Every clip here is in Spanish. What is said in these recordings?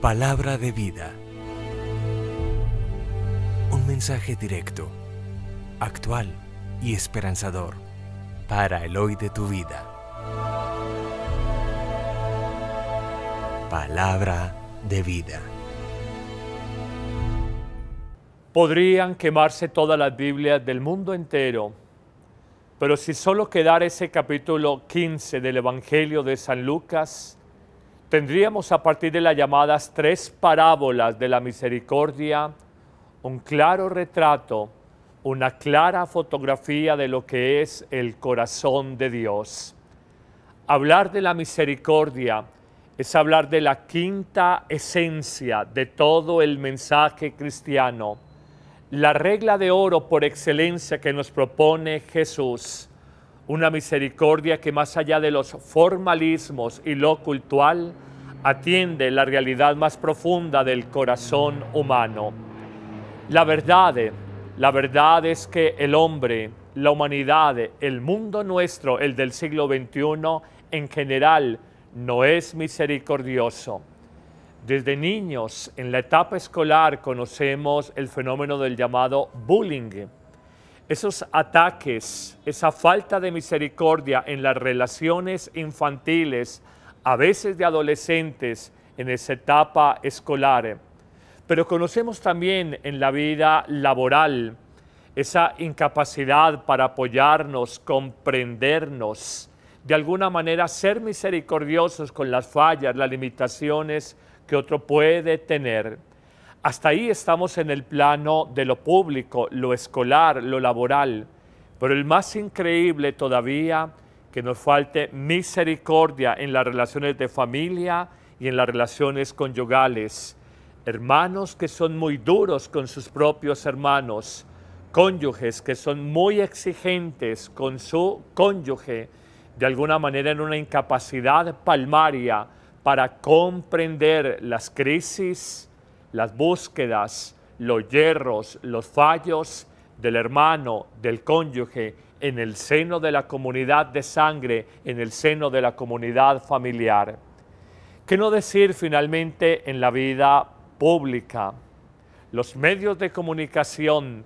Palabra de vida. Un mensaje directo, actual y esperanzador para el hoy de tu vida. Palabra de vida. Podrían quemarse todas las Biblias del mundo entero, pero si solo quedara ese capítulo 15 del Evangelio de San Lucas, tendríamos a partir de las llamadas tres parábolas de la misericordia un claro retrato, una clara fotografía de lo que es el corazón de Dios. Hablar de la misericordia es hablar de la quinta esencia de todo el mensaje cristiano la regla de oro por excelencia que nos propone Jesús, una misericordia que más allá de los formalismos y lo cultual, atiende la realidad más profunda del corazón humano. La verdad, la verdad es que el hombre, la humanidad, el mundo nuestro, el del siglo XXI en general, no es misericordioso. Desde niños, en la etapa escolar, conocemos el fenómeno del llamado bullying. Esos ataques, esa falta de misericordia en las relaciones infantiles, a veces de adolescentes, en esa etapa escolar. Pero conocemos también en la vida laboral esa incapacidad para apoyarnos, comprendernos, de alguna manera ser misericordiosos con las fallas, las limitaciones que otro puede tener. Hasta ahí estamos en el plano de lo público, lo escolar, lo laboral. Pero el más increíble todavía, que nos falte misericordia en las relaciones de familia y en las relaciones conyugales. Hermanos que son muy duros con sus propios hermanos, cónyuges que son muy exigentes con su cónyuge, de alguna manera en una incapacidad palmaria para comprender las crisis, las búsquedas, los hierros, los fallos del hermano, del cónyuge, en el seno de la comunidad de sangre, en el seno de la comunidad familiar. ¿Qué no decir finalmente en la vida pública? Los medios de comunicación,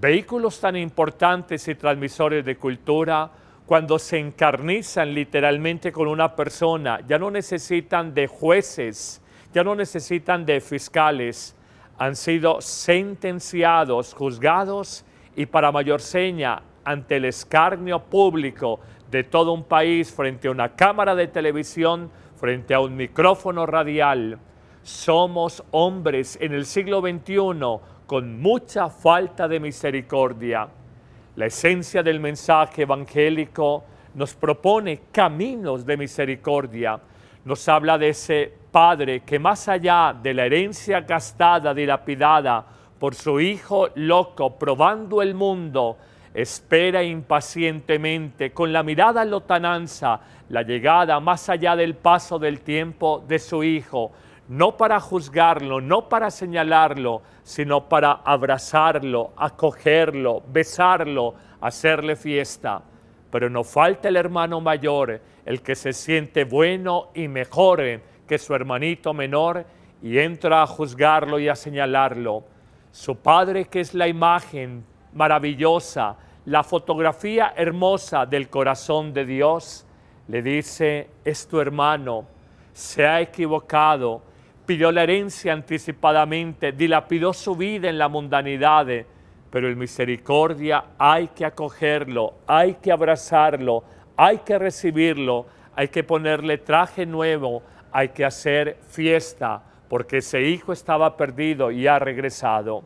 vehículos tan importantes y transmisores de cultura, cuando se encarnizan literalmente con una persona, ya no necesitan de jueces, ya no necesitan de fiscales, han sido sentenciados, juzgados y para mayor seña ante el escarnio público de todo un país frente a una cámara de televisión, frente a un micrófono radial. Somos hombres en el siglo XXI con mucha falta de misericordia la esencia del mensaje evangélico nos propone caminos de misericordia. Nos habla de ese Padre que más allá de la herencia gastada, dilapidada por su Hijo loco, probando el mundo, espera impacientemente, con la mirada lotananza, la llegada más allá del paso del tiempo de su Hijo, no para juzgarlo, no para señalarlo, sino para abrazarlo, acogerlo, besarlo, hacerle fiesta. Pero no falta el hermano mayor, el que se siente bueno y mejor que su hermanito menor y entra a juzgarlo y a señalarlo. Su padre que es la imagen maravillosa, la fotografía hermosa del corazón de Dios, le dice, es tu hermano, se ha equivocado, pidió la herencia anticipadamente, dilapidó su vida en la mundanidad, pero el misericordia hay que acogerlo, hay que abrazarlo, hay que recibirlo, hay que ponerle traje nuevo, hay que hacer fiesta, porque ese hijo estaba perdido y ha regresado.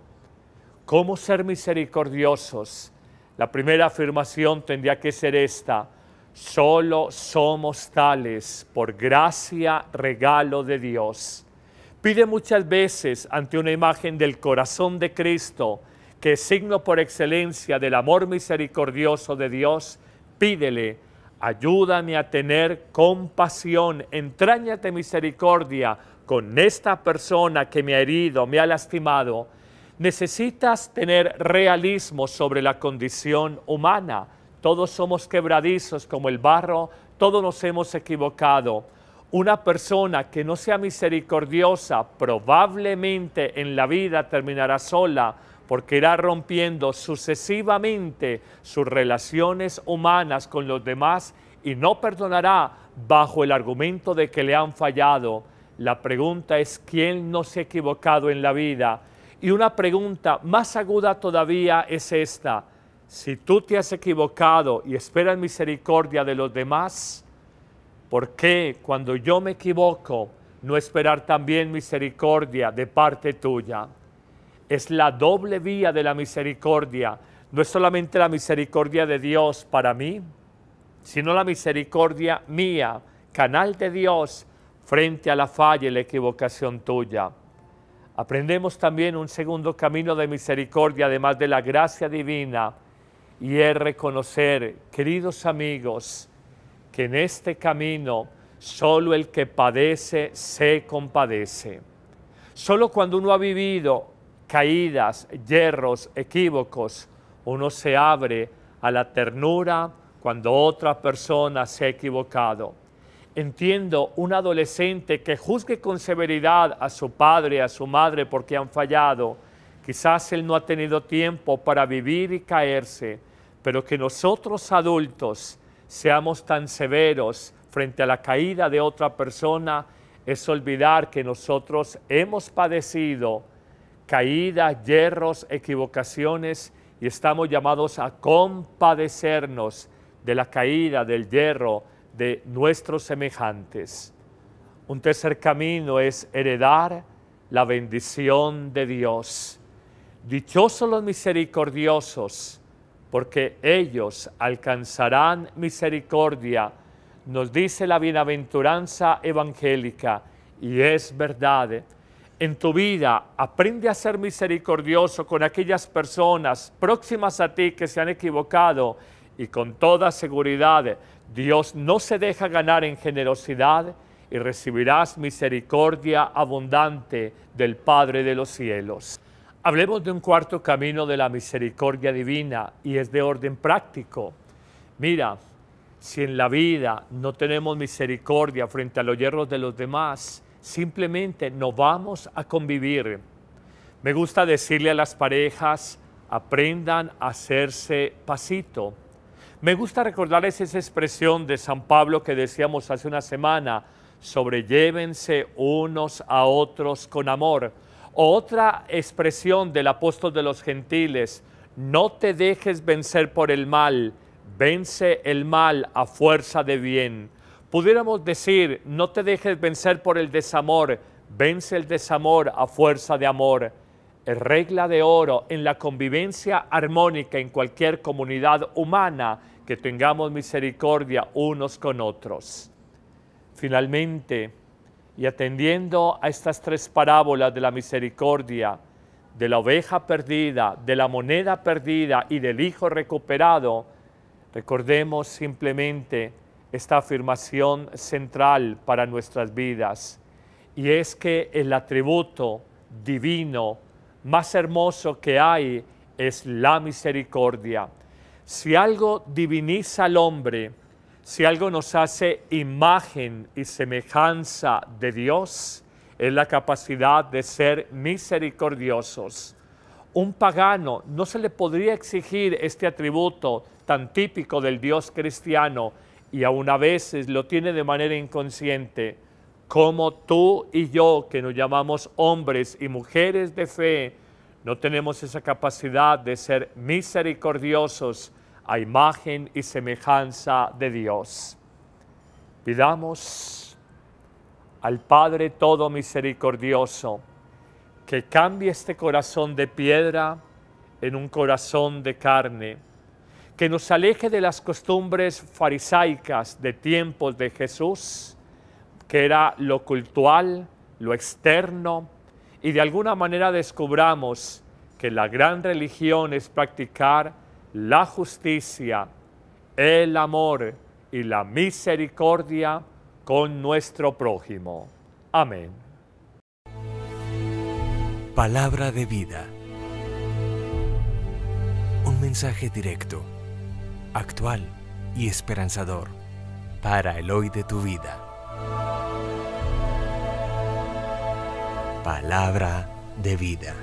¿Cómo ser misericordiosos? La primera afirmación tendría que ser esta, solo somos tales por gracia, regalo de Dios. Pide muchas veces ante una imagen del corazón de Cristo, que es signo por excelencia del amor misericordioso de Dios, pídele, ayúdame a tener compasión, entráñate misericordia con esta persona que me ha herido, me ha lastimado. Necesitas tener realismo sobre la condición humana. Todos somos quebradizos como el barro, todos nos hemos equivocado Una persona que no sea misericordiosa probablemente en la vida terminará sola porque irá rompiendo sucesivamente sus relaciones humanas con los demás y no perdonará bajo el argumento de que le han fallado. La pregunta es, ¿quién no se ha equivocado en la vida? Y una pregunta más aguda todavía es esta. Si tú te has equivocado y esperas misericordia de los demás, ¿por qué cuando yo me equivoco no esperar también misericordia de parte tuya? Es la doble vía de la misericordia. No es solamente la misericordia de Dios para mí, sino la misericordia mía, canal de Dios frente a la falla y la equivocación tuya. Aprendemos también un segundo camino de misericordia, además de la gracia divina, y es reconocer, queridos amigos, que en este camino solo el que padece se compadece. Solo cuando uno ha vivido caídas, hierros, equívocos, uno se abre a la ternura cuando otra persona se ha equivocado. Entiendo un adolescente que juzgue con severidad a su padre, a su madre porque han fallado. Quizás él no ha tenido tiempo para vivir y caerse, pero que nosotros adultos seamos tan severos frente a la caída de otra persona es olvidar que nosotros hemos padecido caídas, hierros, equivocaciones y estamos llamados a compadecernos de la caída, del hierro de nuestros semejantes. Un tercer camino es heredar la bendición de Dios. Dichosos los misericordiosos, porque ellos alcanzarán misericordia, nos dice la bienaventuranza evangélica, y es verdad en tu vida, aprende a ser misericordioso con aquellas personas próximas a ti que se han equivocado y con toda seguridad Dios no se deja ganar en generosidad y recibirás misericordia abundante del Padre de los cielos. Hablemos de un cuarto camino de la misericordia divina y es de orden práctico. Mira, si en la vida no tenemos misericordia frente a los hierros de los demás, simplemente no vamos a convivir. Me gusta decirle a las parejas, aprendan a hacerse pasito. Me gusta recordarles esa expresión de San Pablo que decíamos hace una semana, sobrellévense unos a otros con amor. otra expresión del apóstol de los gentiles, no te dejes vencer por el mal, vence el mal a fuerza de bien. Pudiéramos decir, no te dejes vencer por el desamor, vence el desamor a fuerza de amor. Es regla de oro en la convivencia armónica en cualquier comunidad humana que tengamos misericordia unos con otros. Finalmente, y atendiendo a estas tres parábolas de la misericordia, de la oveja perdida, de la moneda perdida y del hijo recuperado, recordemos simplemente esta afirmación central para nuestras vidas y es que el atributo divino más hermoso que hay es la misericordia. Si algo diviniza al hombre, si algo nos hace imagen y semejanza de Dios, es la capacidad de ser misericordiosos. Un pagano no se le podría exigir este atributo tan típico del Dios cristiano y aún a veces lo tiene de manera inconsciente, como tú y yo, que nos llamamos hombres y mujeres de fe, no tenemos esa capacidad de ser misericordiosos a imagen y semejanza de Dios. Pidamos al Padre todo misericordioso que cambie este corazón de piedra en un corazón de carne que nos aleje de las costumbres farisaicas de tiempos de Jesús, que era lo cultural, lo externo, y de alguna manera descubramos que la gran religión es practicar la justicia, el amor y la misericordia con nuestro prójimo. Amén. Palabra de vida. Un mensaje directo actual y esperanzador para el hoy de tu vida. Palabra de vida.